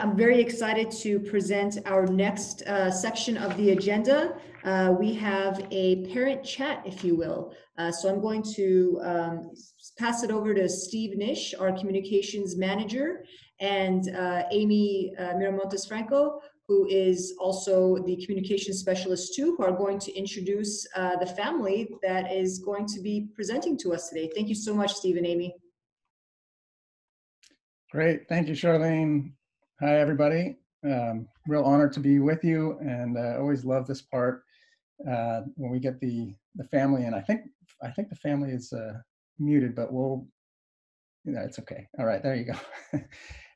I'm very excited to present our next uh, section of the agenda. Uh, we have a parent chat, if you will. Uh, so I'm going to um, pass it over to Steve Nish, our communications manager, and uh, Amy uh, Miramontes Franco, who is also the communication specialist too, who are going to introduce uh, the family that is going to be presenting to us today. Thank you so much, Steve and Amy. Great. Thank you, Charlene. Hi, everybody. Um, real honor to be with you and uh, always love this part uh, when we get the the family and I think I think the family is uh, muted, but we'll, you know, it's okay. All right, there you go.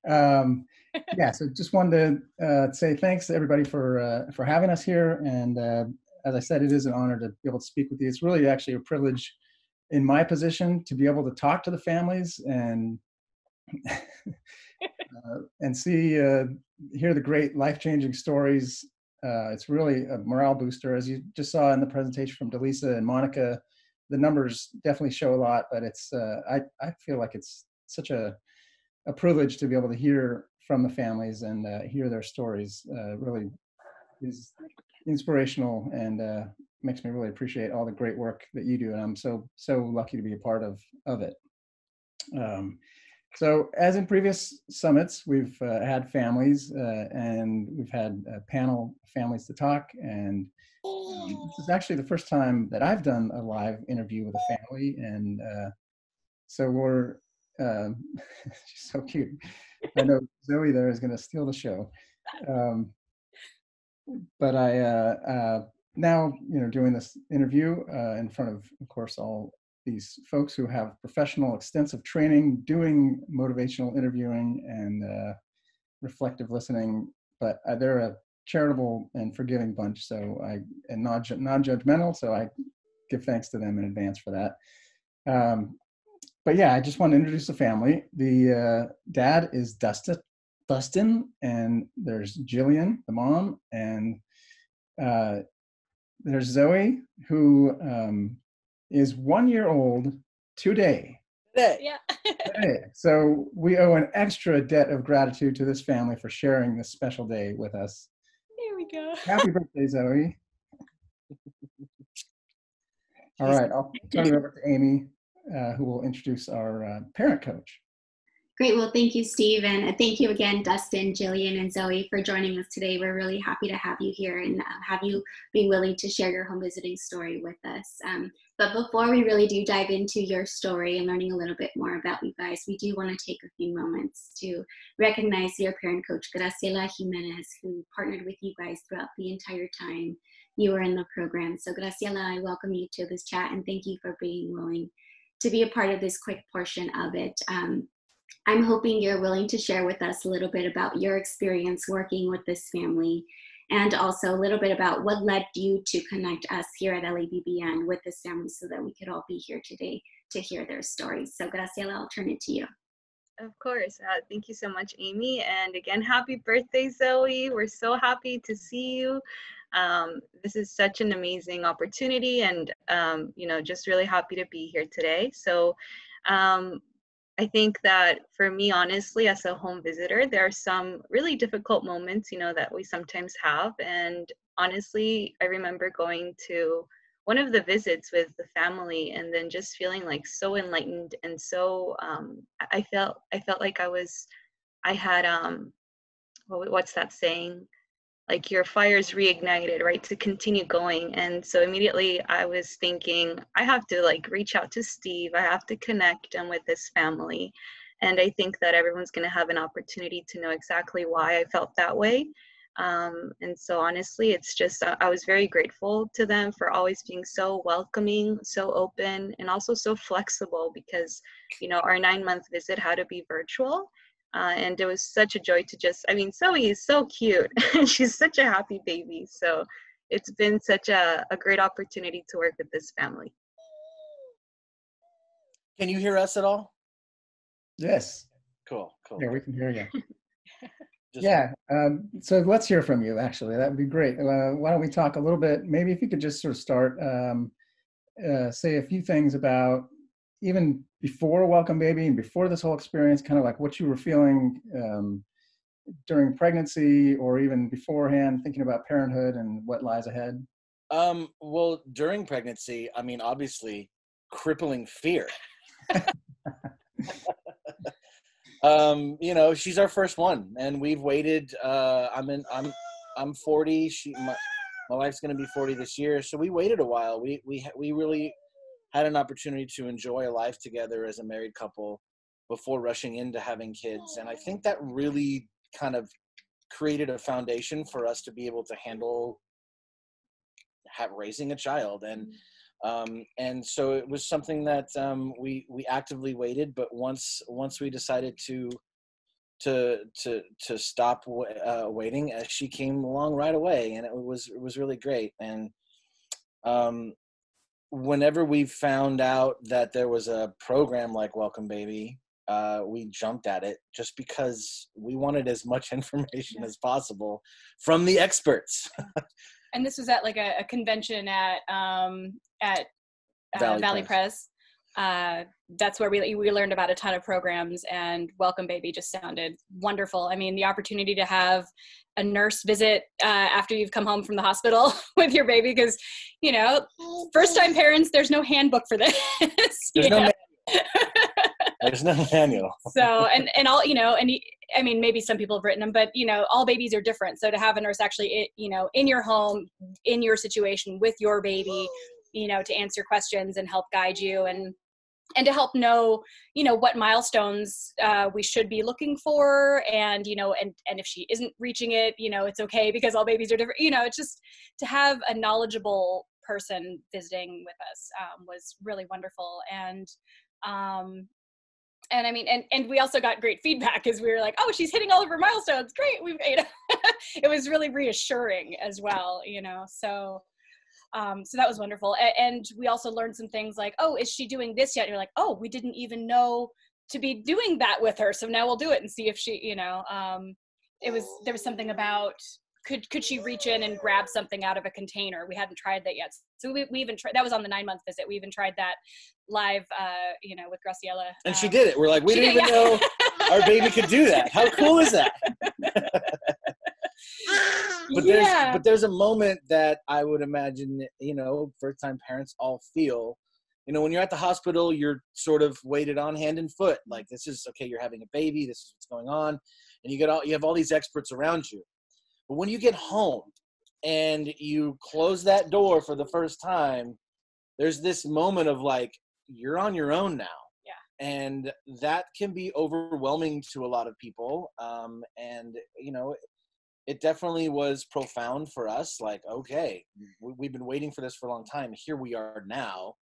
um, yeah, so just wanted to uh, say thanks to everybody for uh, for having us here. And uh, as I said, it is an honor to be able to speak with you. It's really actually a privilege in my position to be able to talk to the families and uh, and see uh, hear the great life changing stories. Uh, it's really a morale booster, as you just saw in the presentation from Delisa and Monica. The numbers definitely show a lot, but it's uh, I I feel like it's such a a privilege to be able to hear from the families and uh, hear their stories. Uh, really is inspirational and makes me really appreciate all the great work that you do, and I'm so so lucky to be a part of of it. Um, so as in previous summits, we've uh, had families uh, and we've had a panel families to talk. And um, this is actually the first time that I've done a live interview with a family. And uh, so we're, um, she's so cute. I know Zoe there is gonna steal the show. Um, but I, uh, uh, now, you know, doing this interview in front of, of course, all these folks who have professional, extensive training doing motivational interviewing and uh, reflective listening, but uh, they're a charitable and forgiving bunch. So I and non non-judgmental. So I give thanks to them in advance for that. Um, but yeah, I just want to introduce the family. The uh, dad is Dustin, Dustin, and there's Jillian, the mom, and uh, there's Zoe, who um, is one year old today. Today. Yeah. today. So we owe an extra debt of gratitude to this family for sharing this special day with us. Here we go. Happy birthday, Zoe. All right, I'll turn it over to Amy, uh, who will introduce our uh, parent coach. Great. Well, thank you, Steve. And thank you again, Dustin, Jillian, and Zoe for joining us today. We're really happy to have you here and uh, have you be willing to share your home visiting story with us. Um, but before we really do dive into your story and learning a little bit more about you guys, we do want to take a few moments to recognize your parent coach, Graciela Jimenez, who partnered with you guys throughout the entire time you were in the program. So, Graciela, I welcome you to this chat and thank you for being willing to be a part of this quick portion of it. Um, I'm hoping you're willing to share with us a little bit about your experience working with this family and also a little bit about what led you to connect us here at LABBN with this family so that we could all be here today to hear their stories. So Graciela, I'll turn it to you. Of course. Uh, thank you so much, Amy. And again, happy birthday, Zoe. We're so happy to see you. Um, this is such an amazing opportunity and, um, you know, just really happy to be here today. So um, I think that for me, honestly, as a home visitor, there are some really difficult moments, you know, that we sometimes have. And honestly, I remember going to one of the visits with the family and then just feeling like so enlightened and so um, I felt I felt like I was I had um what's that saying like your fire's reignited right to continue going. And so immediately i was thinking i have to like reach out to steve. I have to connect them with this family. And i think that everyone's going to have an opportunity to know exactly why i felt that way. Um, and so honestly it's just uh, i was very grateful to them for always being so welcoming so open and also so flexible because you know our nine month visit had to be virtual uh, and it was such a joy to just, I mean, Zoe is so cute. She's such a happy baby. So it's been such a, a great opportunity to work with this family. Can you hear us at all? Yes. Cool, cool. Yeah, we can hear you. yeah. Um, so let's hear from you, actually. That would be great. Uh, why don't we talk a little bit? Maybe if you could just sort of start, um, uh, say a few things about even before Welcome Baby and before this whole experience, kind of like what you were feeling, um, during pregnancy or even beforehand, thinking about parenthood and what lies ahead? Um, well, during pregnancy, I mean, obviously, crippling fear. um, you know, she's our first one, and we've waited. Uh, I'm in. I'm. I'm 40. She. My, my wife's going to be 40 this year, so we waited a while. We we we really had an opportunity to enjoy a life together as a married couple before rushing into having kids, and I think that really kind of created a foundation for us to be able to handle have raising a child and um, and so it was something that um, we we actively waited but once once we decided to to to to stop uh, waiting uh, she came along right away and it was it was really great and um, whenever we found out that there was a program like welcome baby uh, we jumped at it just because we wanted as much information as possible from the experts and this was at like a, a convention at um, at uh, Valley Valley, Press. Press. Uh, that's where we we learned about a ton of programs, and Welcome Baby just sounded wonderful. I mean, the opportunity to have a nurse visit uh, after you've come home from the hospital with your baby, because you know, first time parents, there's no handbook for this. there's no there's no manual so and and all you know and i mean maybe some people have written them but you know all babies are different so to have a nurse actually you know in your home in your situation with your baby you know to answer questions and help guide you and and to help know you know what milestones uh, we should be looking for and you know and and if she isn't reaching it you know it's okay because all babies are different you know it's just to have a knowledgeable person visiting with us um, was really wonderful and um and I mean, and and we also got great feedback because we were like, oh, she's hitting all of her milestones. Great, we've know, it was really reassuring as well, you know. So, um, so that was wonderful. A- and we also learned some things like, oh, is she doing this yet? And you're like, oh, we didn't even know to be doing that with her. So now we'll do it and see if she, you know, um, it was there was something about could could she reach in and grab something out of a container? We hadn't tried that yet. So we, we even tried that was on the nine month visit. We even tried that live, uh, you know, with Graciela. and she um, did it we're like we didn't did, even yeah. know our baby could do that how cool is that but there's yeah. but there's a moment that I would imagine you know first time parents all feel. You know, when you're at the hospital, you're sort of waited on hand and foot. Like this is okay, you're having a baby, this is what's going on, and you get all you have all these experts around you. But when you get home and you close that door for the first time, there's this moment of like you're on your own now. Yeah. And that can be overwhelming to a lot of people. Um, and you know, it definitely was profound for us like okay we, we've been waiting for this for a long time here we are now.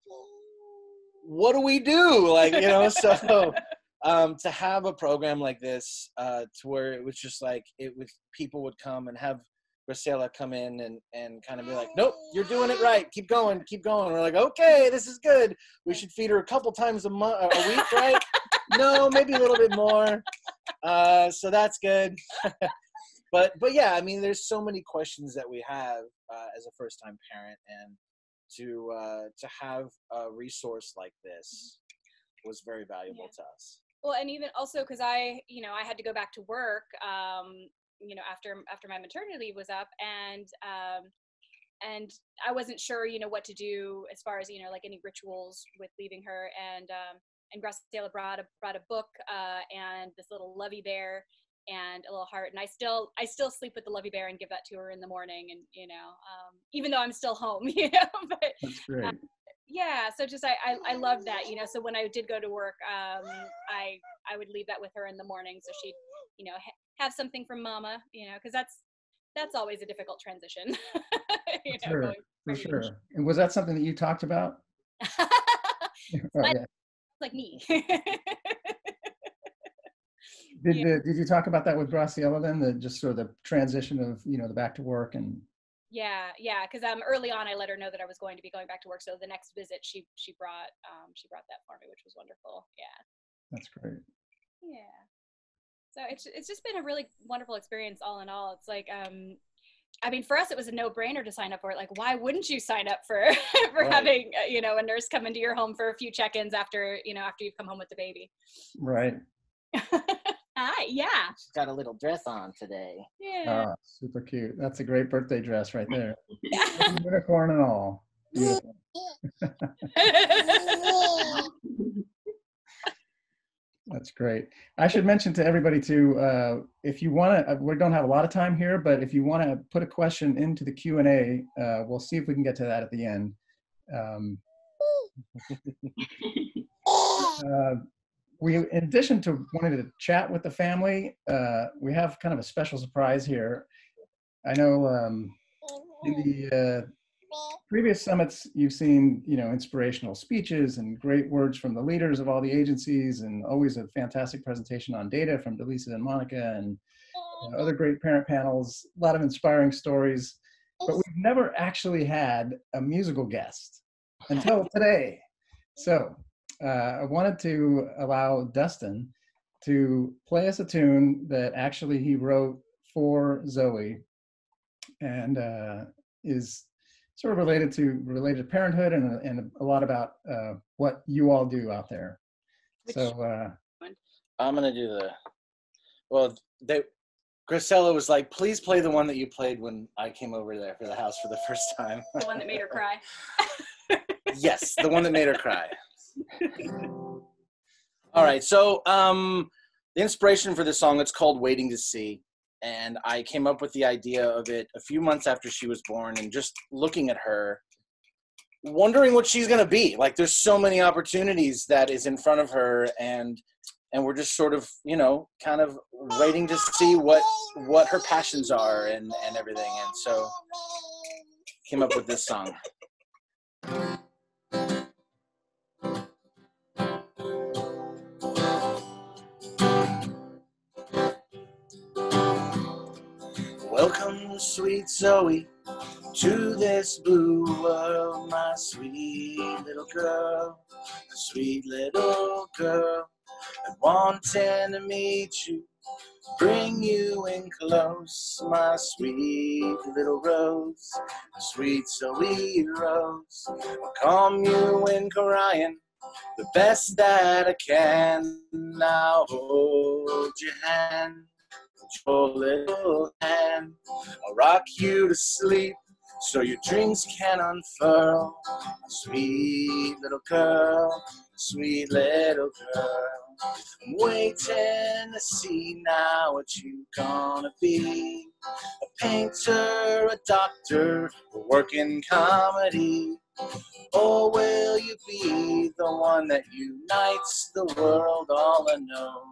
What do we do? Like you know so um to have a program like this uh to where it was just like it was people would come and have Priscilla come in and and kind of be like nope you're doing it right. Keep going keep going. We're like okay this is good. We should feed her a couple times a month a week right? No maybe a little bit more. Uh so that's good but but yeah i mean there's so many questions that we have uh, as a first time parent and to uh, to have a resource like this was very valuable to us. Well and even also because i you know i had to go back to work um you know after after my maternity leave was up and um and i wasn't sure you know what to do as far as you know like any rituals with leaving her and um and Graciela brought a brought a book uh and this little lovey bear and a little heart and i still i still sleep with the lovey bear and give that to her in the morning and you know um even though i'm still home you know but That's great. yeah so just I, I i love that you know so when i did go to work um i i would leave that with her in the morning so she'd you know ha- have something from mama you know because that's that's always a difficult transition you know, Sure, For sure. And was that something that you talked about? Oh, yeah. like me Did, yeah. the, did you talk about that with Graciela then? The just sort of the transition of you know the back to work and yeah yeah because um early on i let her know that i was going to be going back to work so the next visit she she brought um she brought that for me which was wonderful yeah that's great. Yeah. So it's it's just been a really wonderful experience all in all. It's like um I mean for us it was a no-brainer to sign up for it. Like why wouldn't you sign up for for Right. having uh, you know a nurse come into your home for a few check-ins after, you know, after you've come home with the baby. Right. Hi, yeah. She's got a little dress on today. Yeah. Oh, super cute. That's a great birthday dress right there. Unicorn and all. That's great. I should mention to everybody too, uh, if you want to, we don't have a lot of time here, but if you want to put a question into the Q and A, uh, we'll see if we can get to that at the end. Um, uh, we, in addition to wanting to chat with the family, uh, we have kind of a special surprise here. I know um, in the uh, previous summits, you've seen, you know, inspirational speeches and great words from the leaders of all the agencies, and always a fantastic presentation on data from Delisa and Monica, and you know, other great parent panels. A lot of inspiring stories, but we've never actually had a musical guest until today. So uh, I wanted to allow Dustin to play us a tune that actually he wrote for Zoe, and uh, is sort of related to related to parenthood and, a- and a lot about uh, what you all do out there. Which- So uh, I'm gonna do the. Well, they. Graciela was like, "Please play the one that you played when I came over there for the house for the first time." the one that made her cry. yes, the one that made her cry. All right, so um, the inspiration for this song it's called "Waiting to See," and I came up with the idea of it a few months after she was born, and just looking at her, wondering what she's gonna be. Like, there's so many opportunities that is in front of her, and and we're just sort of, you know, kind of waiting to see what what her passions are and and everything, and so came up with this song. Sweet Zoe, to this blue world, my sweet little girl, a sweet little girl, and wanting to meet you, bring you in close, my sweet little rose, sweet Zoe rose. I'll calm you when crying, the best that I can. Now hold your hand your little hand. I'll rock you to sleep so your dreams can unfurl. Sweet little girl, sweet little girl. I'm waiting to see now what you gonna be. A painter, a doctor, a working comedy. Or will you be the one that unites the world all know?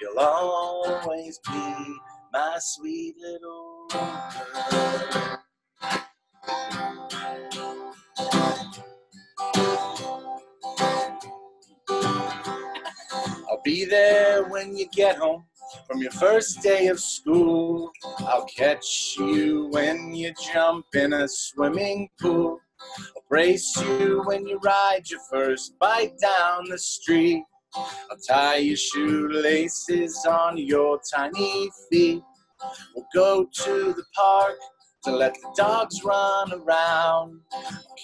You'll always be my sweet little girl. Be there when you get home from your first day of school. I'll catch you when you jump in a swimming pool. I'll brace you when you ride your first bike down the street. I'll tie your shoelaces on your tiny feet. We'll go to the park to let the dogs run around.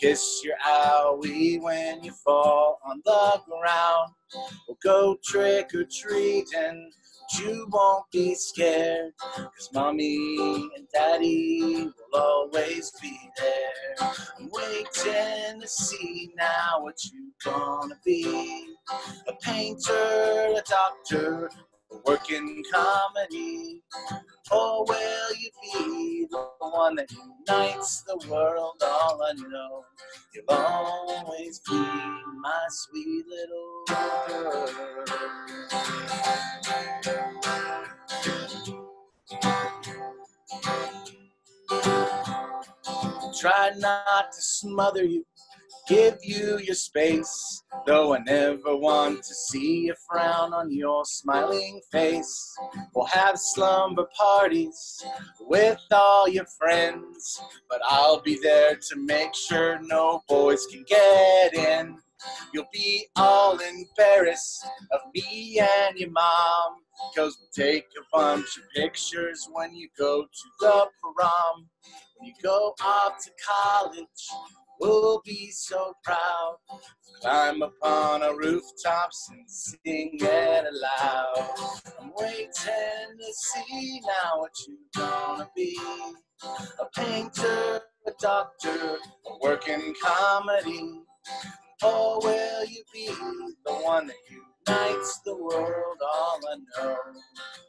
Kiss your owie when you fall on the ground. We'll go trick or treating, but you won't be scared. Cause mommy and daddy will always be there. I'm waiting to see now what you're gonna be. A painter, a doctor, working comedy. Or will you be the one that unites the world? All I know, you'll always be my sweet little girl. Try not to smother you, give you your space. Though I never want to see a frown on your smiling face. We'll have slumber parties with all your friends, but I'll be there to make sure no boys can get in. You'll be all embarrassed of me and your mom. Cause we'll take a bunch of pictures when you go to the prom. When you go off to college, will be so proud. Climb upon our rooftops and sing it aloud. I'm waiting to see now what you're gonna be. A painter, a doctor, a working comedy. Or will you be the one that unites the world? All I know,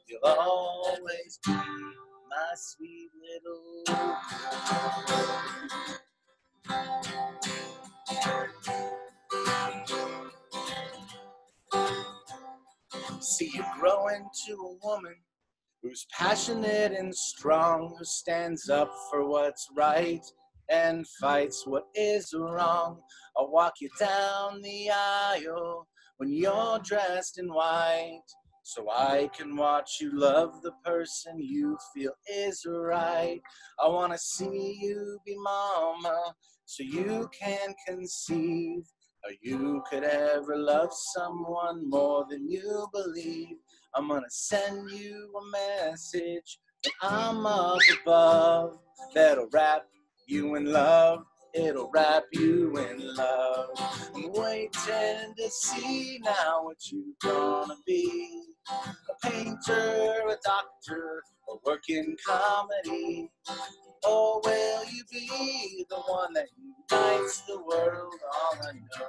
you'll always be my sweet little See you grow into a woman who's passionate and strong, who stands up for what's right and fights what is wrong. I'll walk you down the aisle when you're dressed in white. So I can watch you love the person you feel is right. I wanna see you be mama so you can conceive. Or you could ever love someone more than you believe. I'm gonna send you a message that I'm up above that'll wrap you in love. It'll wrap you in love. I'm waiting to see now what you're gonna be. A painter, a doctor, a working comedy. Or will you be the one that unites the world? All I know,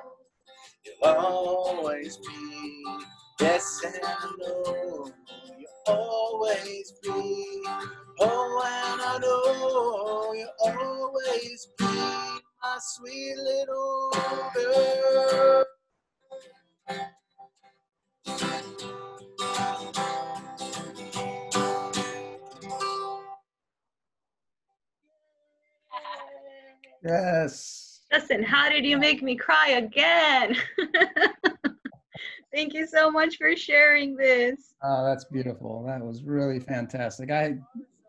you'll always be. Yes and no, you'll always be. Oh, and I know you'll always be my sweet little Yes. Justin, how did you make me cry again? Thank you so much for sharing this. Oh, that's beautiful. That was really fantastic. I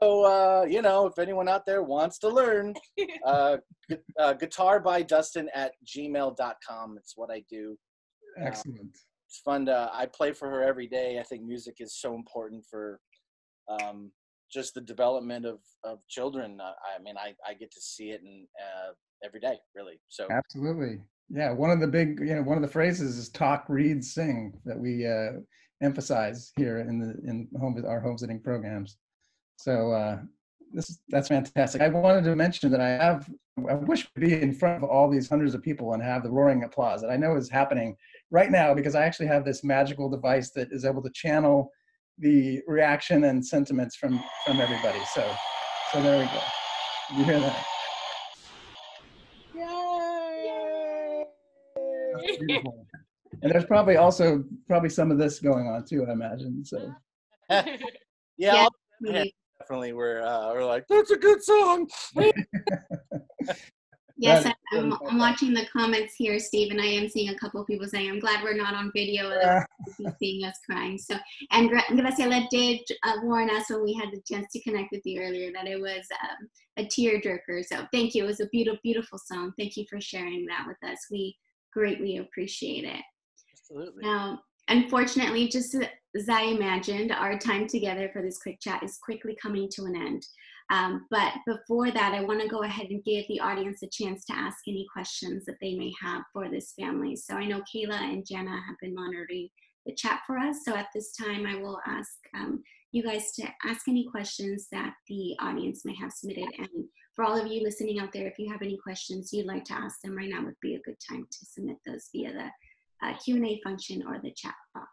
So, uh, you know, if anyone out there wants to learn, uh, gu- uh, guitar by Dustin at gmail.com. It's what I do. excellent. It's fun to, I play for her every day. I think music is so important for um, just the development of, of children. Uh, I mean, I, I get to see it in, uh, every day, really. So, Absolutely. Yeah, one of the big, you know, one of the phrases is talk, read, sing that we uh, emphasize here in the in home our home visiting programs. So uh, this that's fantastic. I wanted to mention that I have I wish to be in front of all these hundreds of people and have the roaring applause that I know is happening right now because I actually have this magical device that is able to channel the reaction and sentiments from from everybody. So so there we go. You hear that? That's beautiful. And there's probably also probably some of this going on too, I imagine. So yeah, Yeah. Definitely we're, uh, we're like, that's a good song. Yes, I'm, I'm, I'm watching the comments here, Steve, and I am seeing a couple of people saying, I'm glad we're not on video, otherwise seeing us crying. So, and Gra- Graciela did uh, warn us when we had the chance to connect with you earlier that it was um, a tearjerker. So thank you. It was a beautiful, beautiful song. Thank you for sharing that with us. We greatly appreciate it. Absolutely. Now, unfortunately, just as I imagined, our time together for this quick chat is quickly coming to an end. Um, but before that, I want to go ahead and give the audience a chance to ask any questions that they may have for this family. So I know Kayla and Jenna have been monitoring the chat for us. So at this time, I will ask um, you guys to ask any questions that the audience may have submitted. And for all of you listening out there, if you have any questions you'd like to ask them right now would be a good time to submit those via the uh, Q&A function or the chat box.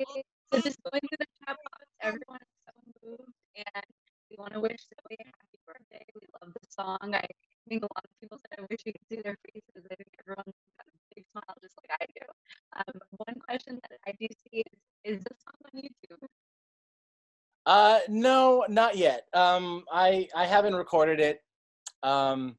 So just going through the chat box, everyone and we want to wish Zoe a happy birthday. We love the song. I think a lot of people said I wish you could see their faces. I think everyone's got a big smile just like I do. Um, one question that I do see is, is this song on YouTube? Uh, no, not yet. Um, I I haven't recorded it. Um,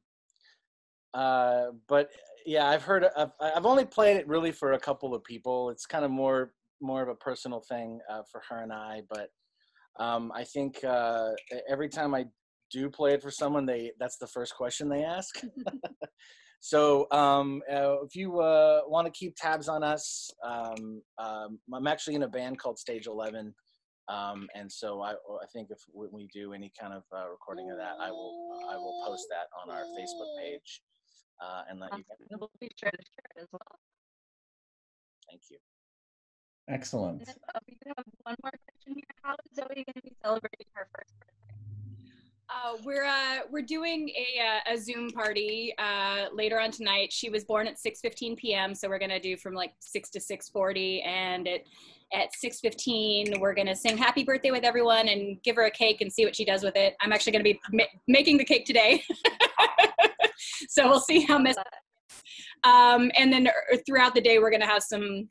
uh, but yeah, I've heard. I've, I've only played it really for a couple of people. It's kind of more more of a personal thing uh, for her and I. But um, I think uh, every time I do play it for someone, they that's the first question they ask. so um, uh, if you uh, want to keep tabs on us, um, um, I'm actually in a band called Stage Eleven Um, and so I, I think if when we do any kind of uh, recording of that, I will I will post that on our Facebook page uh, and let you. We'll be sure to share it as well. Thank you. Excellent. And then, uh, we have one more question here. How is Zoe going to be celebrating her first birthday? Uh, we're uh, we're doing a, uh, a Zoom party uh, later on tonight. She was born at 6:15 p.m., so we're gonna do from like 6 to 6:40, and at at 6:15 we're gonna sing Happy Birthday with everyone and give her a cake and see what she does with it. I'm actually gonna be ma- making the cake today, so we'll see how miss. Um, and then uh, throughout the day, we're gonna have some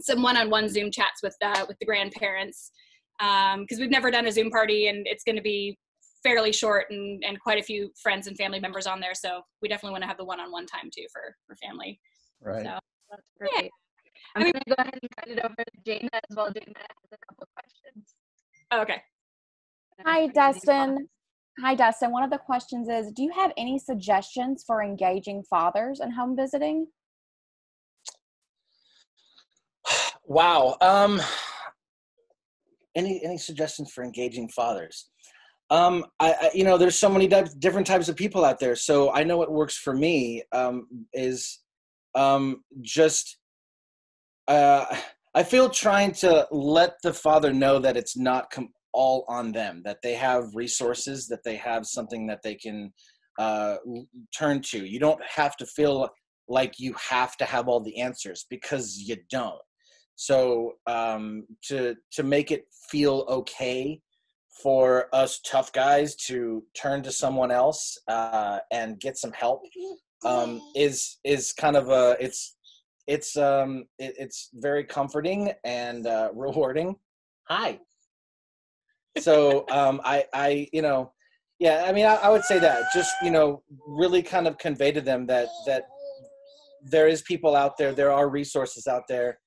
some one-on-one Zoom chats with uh, with the grandparents because we've never done a Zoom party, and it's gonna be fairly short and, and quite a few friends and family members on there. So we definitely want to have the one-on-one time too for, for family. Right. So That's great. I'm I mean- going to go ahead and hand it over to Jana as well. Jana has a couple of questions. okay. Hi, Dustin. Hi, Dustin. One of the questions is Do you have any suggestions for engaging fathers in home visiting? Wow. Um, any any suggestions for engaging fathers? Um, I, I you know, there's so many different types of people out there. So I know what works for me um, is um, just. Uh, I feel trying to let the father know that it's not com- all on them. That they have resources. That they have something that they can uh, turn to. You don't have to feel like you have to have all the answers because you don't so um, to to make it feel okay for us tough guys to turn to someone else uh, and get some help um, is is kind of a it's it's um it, it's very comforting and uh, rewarding. Hi. So um, I I you know yeah I mean I, I would say that just you know really kind of convey to them that that there is people out there there are resources out there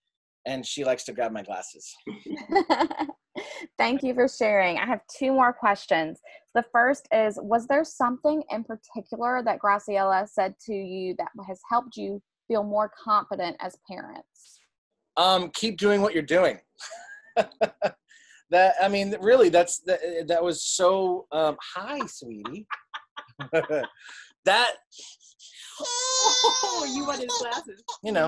and she likes to grab my glasses. Thank you for sharing. I have two more questions. The first is Was there something in particular that Graciela said to you that has helped you feel more confident as parents? Um, keep doing what you're doing. that I mean, really, that's that. That was so. Um, hi, sweetie. that Oh, you want his glasses. you know,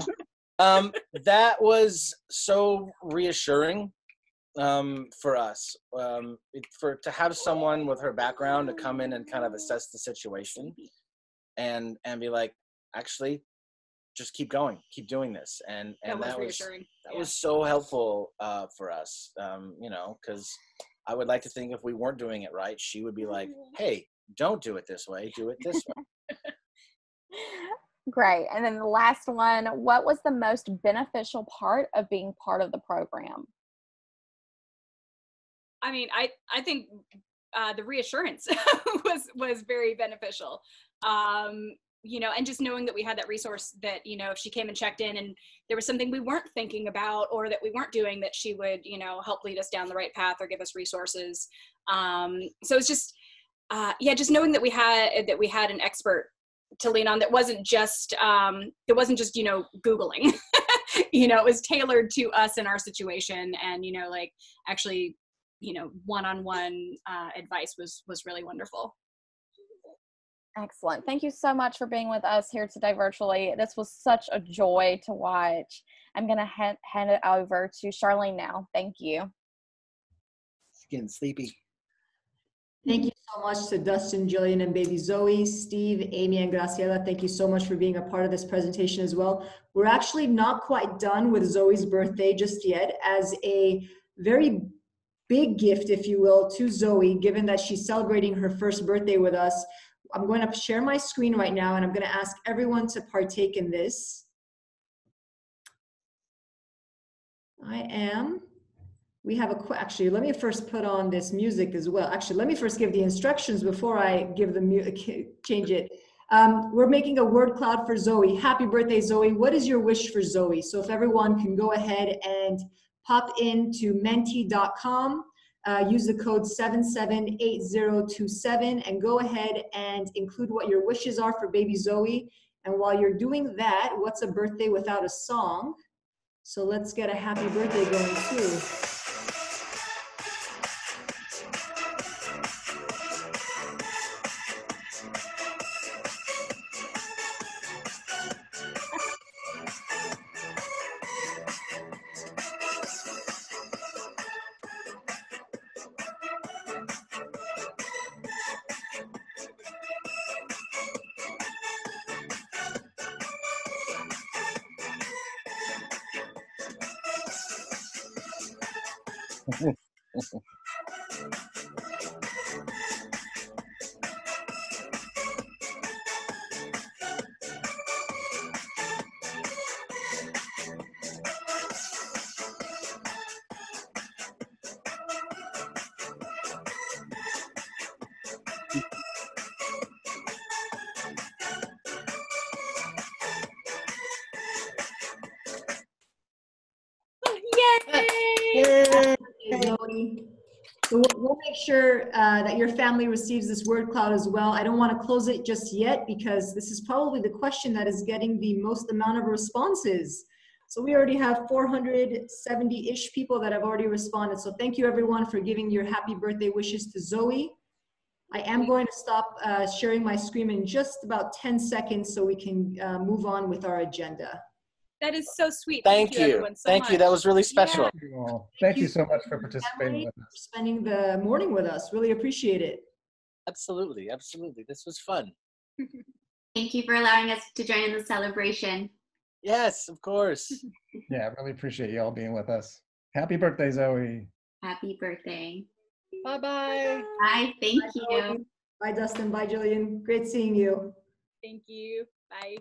um, that was so reassuring um, for us. Um, it, for to have someone with her background to come in and kind of assess the situation, and and be like, actually, just keep going, keep doing this, and That and was that was that Yeah. was so helpful uh, for us. Um, you know, because I would like to think if we weren't doing it right, she would be like, "Hey, don't do it this way. Do it this way." Great. And then the last one What was the most beneficial part of being part of the program? I mean, I I think uh, the reassurance was was very beneficial. Um, you know, and just knowing that we had that resource that you know, if she came and checked in and there was something we weren't thinking about or that we weren't doing, that she would you know help lead us down the right path or give us resources. Um, so it's just uh, yeah, just knowing that we had that we had an expert to lean on that wasn't just um, it wasn't just you know googling. you know, it was tailored to us and our situation, and you know, like actually you know one-on-one uh, advice was was really wonderful Excellent. Thank you so much for being with us here today virtually. This was such a joy to watch. I'm going to hand, hand it over to Charlene now. Thank you. It's getting sleepy. Thank you so much to Dustin, Jillian, and baby Zoe, Steve, Amy, and Graciela. Thank you so much for being a part of this presentation as well. We're actually not quite done with Zoe's birthday just yet as a very big gift, if you will, to Zoe, given that she's celebrating her first birthday with us. I'm going to share my screen right now and I'm going to ask everyone to partake in this. I am. We have a, actually, let me first put on this music as well. Actually, let me first give the instructions before I give the mu, change it. Um, we're making a word cloud for Zoe. Happy birthday, Zoe. What is your wish for Zoe? So if everyone can go ahead and pop into menti.com, uh, use the code 778027 and go ahead and include what your wishes are for baby Zoe. And while you're doing that, what's a birthday without a song? So let's get a happy birthday going too. よし。Family receives this word cloud as well. I don't want to close it just yet because this is probably the question that is getting the most amount of responses. So we already have 470-ish people that have already responded. So thank you everyone for giving your happy birthday wishes to Zoe. I am going to stop uh, sharing my screen in just about 10 seconds so we can uh, move on with our agenda. That is so sweet. Thank you. everyone, so Thank you. That was really special. Thank you all. Thank you you so much for participating with for us. Spending the morning with us. Really appreciate it. Absolutely. Absolutely. This was fun. Thank you for allowing us to join in the celebration. Yes, of course. Yeah, I really appreciate you all being with us. Happy birthday, Zoe. Happy birthday. Bye-bye. Bye. Thank Bye, you. Zoe. Bye, Dustin. Bye, Jillian. Great seeing you. Thank you. Bye.